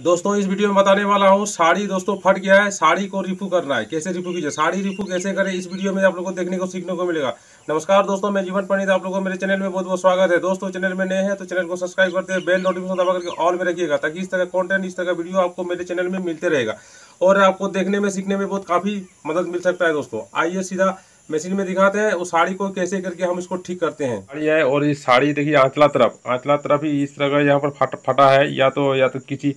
दोस्तों, इस वीडियो में बताने वाला हूँ, साड़ी दोस्तों फट गया है, साड़ी को रिफू करना है। कैसे रिफू कीजिए? साड़ी रिफू कैसे करें? इस वीडियो में आप लोगों को देखने को, सीखने को मिलेगा। नमस्कार दोस्तों, मैं जीवन पंडित, आप लोगों को मेरे चैनल में बहुत बहुत स्वागत है। दोस्तों, चैनल में नए हैं तो चैनल को सब्सक्राइब करते हैं बेल नोटिफिकेशन दबा करके ऑल में रखिएगा, ताकि इस तरह कॉन्टेंट इस तरह वीडियो आपको मेरे चैनल में मिलते रहेगा। और आपको देखने में, सीखने में बहुत काफ़ी मदद मिल सकता है दोस्तों। आइए सीधा मशीन में दिखाते हैं उस साड़ी को कैसे करके हम इसको ठीक करते हैं। साड़ी है, और इस साड़ी देखिए, आंचला तरफ़। आंचला तरफ़ ही इस तरह का यहाँ पर फटा है, या तो या तो किसी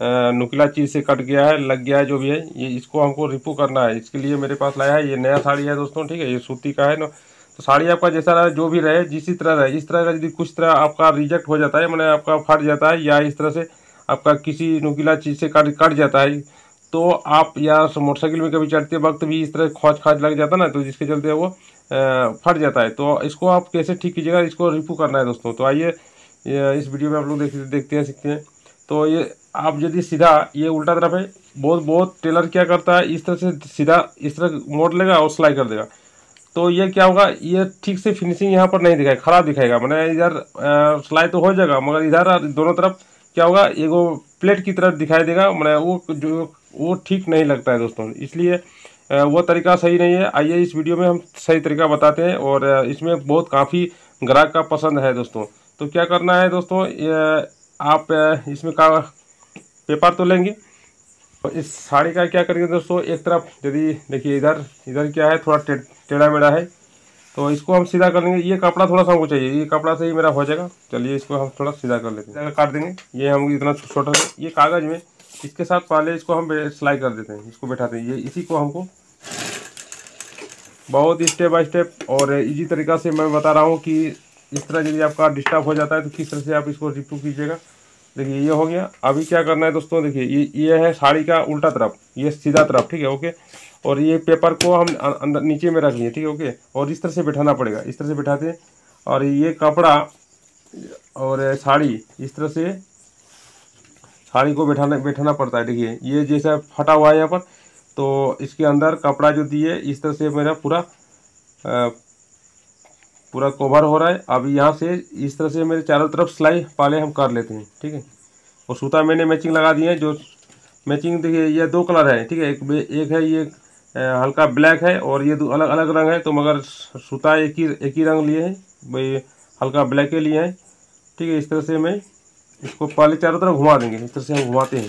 नुकीला चीज़ से कट गया है, लग गया है जो भी है, ये इसको हमको रिपू करना है। इसके लिए मेरे पास लाया है, ये नया साड़ी है दोस्तों, ठीक है, ये सूती का है ना। तो साड़ी आपका जैसा रहे, जो भी रहे, जिस तरह रहे, इस तरह का यदि कुछ तरह आपका रिजेक्ट हो जाता है, मैंने आपका फट जाता है, या इस तरह से आपका किसी नुकीला चीज़ से कट कट जाता है तो आप या मोटरसाइकिल में कभी चढ़ते वक्त भी इस तरह खोज खाज लग जाता ना तो जिसके चलते वो फट जाता है। तो इसको आप कैसे ठीक कीजिएगा, इसको रिपू करना है दोस्तों। तो आइए इस वीडियो में आप लोग देख, देखते हैं, सीखते हैं। तो ये आप यदि सीधा ये उल्टा तरफ़ है, बहुत बहुत टेलर क्या करता है, इस तरह से सीधा, इस तरह मोड़ लेगा और सिलाई कर देगा। तो ये क्या होगा, ये ठीक से फिनिशिंग यहाँ पर नहीं दिखाएगा खराब दिखाएगा। मैंने इधर सिलाई तो हो जाएगा, मगर इधर दोनों तरफ़ क्या होगा, एगो प्लेट की तरफ़ दिखाई देगा, मैंने वो जो, वो ठीक नहीं लगता है दोस्तों। इसलिए वो तरीका सही नहीं है। आइए इस वीडियो में हम सही तरीका बताते हैं और इसमें बहुत काफ़ी ग्राहक का पसंद है दोस्तों। तो क्या करना है दोस्तों आप इसमें का पेपर तो लेंगे। और इस साड़ी का क्या करेंगे दोस्तों, एक तरफ़ यदि देखिए इधर इधर क्या है, थोड़ा टेढ़ा मेढ़ा है तो इसको हम सीधा कर लेंगे। ये कपड़ा थोड़ा सा हमको चाहिए, ये कपड़ा से ही मेरा हो जाएगा। चलिए इसको हम थोड़ा सीधा कर लेते हैं। काट देंगे, ये हम इतना छोटा सा ये कागज़ में, इसके साथ पहले इसको हम सिलाई कर देते हैं, इसको बैठाते हैं। ये इसी को हमको बहुत स्टेप बाय स्टेप और इजी तरीका से मैं बता रहा हूँ कि इस तरह यदि आपका डिस्टर्ब हो जाता है तो किस तरह से आप इसको रिप्रूव कीजिएगा। देखिए, ये हो गया। अभी क्या करना है दोस्तों, देखिए, ये ये है साड़ी का उल्टा तरफ़, ये सीधा तरफ़, ठीक है, ओके? और ये पेपर को हम अंदर, नीचे में रख लिए, ठीक है, ओके? और इस तरह से बैठाना पड़ेगा, इस तरह से बैठाते हैं। और ये कपड़ा और साड़ी, इस तरह से साड़ी को बैठाना बैठाना पड़ता है, देखिए। ये जैसा फटा हुआ है यहाँ पर तो इसके अंदर कपड़ा जो दिए, इस तरह से मेरा पूरा पूरा कवर हो रहा है। अब यहाँ से इस तरह से मेरे चारों तरफ़ सिलाई पाले हम कर लेते हैं, ठीक है? और सूता मैंने मैचिंग लगा दी है, जो मैचिंग देखिए, ये दो कलर है, ठीक है? एक एक है ये हल्का ब्लैक है और ये दो अलग अलग रंग है। तो मगर सूता एक ही एक ही रंग लिए हैं भाई हल्का ब्लैक के लिए हैं, ठीक है? इस तरह से मैं इसको पहले चारों तरफ़ घुमा देंगे, इस तरह से हम घुमाते हैं।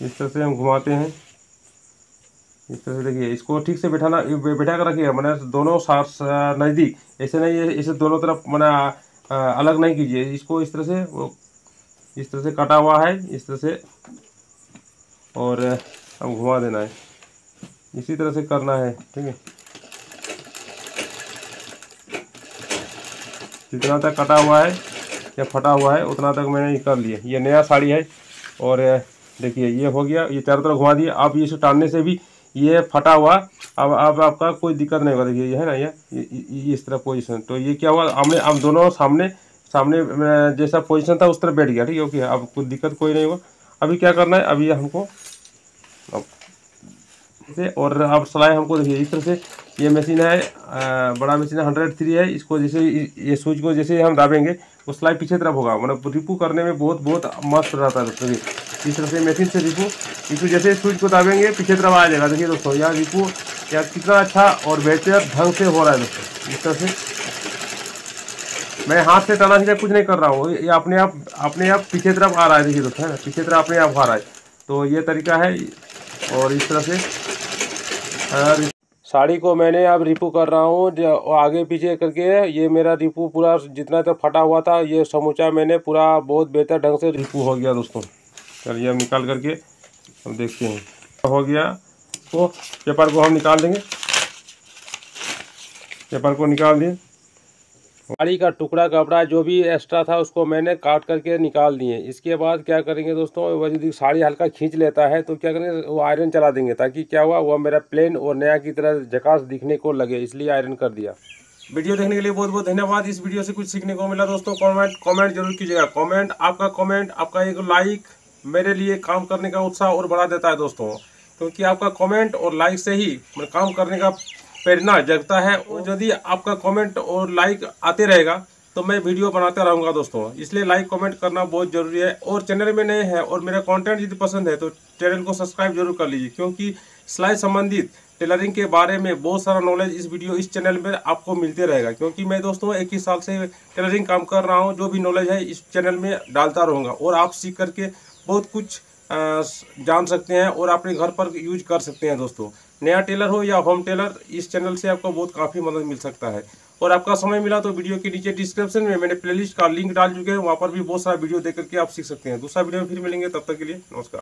इस तरह से हम घुमाते हैं। इस तरह से देखिए, इसको ठीक से बैठाना बैठा कर रखिएगा, मैंने दोनों नज़दीक, ऐसे नहीं है इसे दोनों तरफ़ मैंने अलग नहीं कीजिए, इसको इस तरह से, वो, इस तरह से कटा हुआ है, इस तरह से, और हम घुमा देना है, इसी तरह से करना है, ठीक है। जितना तक कटा हुआ है, या फटा हुआ है, उतना तक मैंने ये कर लिया, ये नया साड़ी है, और, देखिए, ये हो गया, ये चारों तरफ़ घुमा दिया, आप ये टालने से भी ये फटा हुआ अब अब आपका कोई दिक्कत नहीं होगा। देखिए ये है ना ये, इस तरह पोजीशन तो ये क्या हुआ हमने अब दोनों सामने सामने जैसा पोजीशन था उस तरह बैठ गया ठीक है? ओके अब कोई दिक्कत कोई नहीं होगा। अभी क्या करना है अभी हमको से और अब सिलाई हमको देखिए इस तरह से ये मशीन है आ, बड़ा मशीन है हंड्रेड थ्री है। इसको जैसे ये सूच को जैसे हम दाबेंगे वो सिलाई पीछे तरफ़ होगा। मतलब रिपू करने में बहुत बहुत मस्त रहता है दोस्तों इस तरह से मशीन से रिपू। इसको जैसे स्विच को दाबेंगे, पीछे तरफ़ आ जाएगा। देखिए दोस्तों, यहाँ रिपू या कितना अच्छा और बेहतर ढंग से हो रहा है दोस्तों, इस तरह से। मैं हाथ से टाना सीधा कुछ नहीं कर रहा हूँ, ये अपने आप अपने आप पीछे तरफ़ आ रहा है, देखिए दोस्तों पीछे तरफ़ अपने आप आ रहा है। तो ये तरीका है, और इस तरह से साड़ी को मैंने अब रिपू कर रहा हूँ आगे पीछे करके, ये मेरा रिपू पूरा जितना तक फटा हुआ था, ये समूचा मैंने पूरा बहुत बेहतर ढंग से रिपू हो गया दोस्तों। चलिए अब निकाल करके अब देखते हैं। हो गया तो पेपर को हम निकाल देंगे। पेपर को निकाल दिए। गाड़ी का टुकड़ा कपड़ा जो भी एक्स्ट्रा था उसको मैंने काट करके निकाल दिए। इसके बाद क्या करेंगे दोस्तों वह यदि साड़ी हल्का खींच लेता है तो क्या करेंगे वो आयरन चला देंगे ताकि क्या हुआ वह मेरा प्लेन और नया की तरह झकास दिखने को लगे इसलिए आयरन कर दिया। वीडियो देखने के लिए बहुत बहुत धन्यवाद। इस वीडियो से कुछ सीखने को मिला दोस्तों कॉमेंट कॉमेंट ज़रूर कीजिएगा। कॉमेंट आपका कॉमेंट आपका एक लाइक मेरे लिए काम करने का उत्साह और बढ़ा देता है दोस्तों, क्योंकि आपका कॉमेंट और लाइक से ही मैं काम करने का प्रेरणा जगता है। और यदि आपका कमेंट और लाइक आते रहेगा तो मैं वीडियो बनाते रहूँगा दोस्तों। इसलिए लाइक कमेंट करना बहुत ज़रूरी है। और चैनल में नए हैं और मेरा कंटेंट यदि पसंद है तो चैनल को सब्सक्राइब ज़रूर कर लीजिए, क्योंकि सिलाई संबंधित टेलरिंग के बारे में बहुत सारा नॉलेज इस वीडियो इस चैनल में आपको मिलते रहेगा। क्योंकि मैं दोस्तों, एक ही साल से टेलरिंग काम कर रहा हूँ, जो भी नॉलेज है, इस चैनल में डालता रहूँगा। और आप सीख करके बहुत कुछ जान सकते हैं और अपने घर पर यूज़ कर सकते हैं दोस्तों। नया टेलर हो या होम टेलर, इस चैनल से आपको बहुत काफ़ी मदद मिल सकता है। और आपका समय मिला तो वीडियो के नीचे डिस्क्रिप्शन में मैंने प्लेलिस्ट का लिंक डाल चुके हैं, वहाँ पर भी बहुत सारा वीडियो देख करके आप सीख सकते हैं। दूसरा वीडियो में फिर मिलेंगे, तब तक के लिए नमस्कार।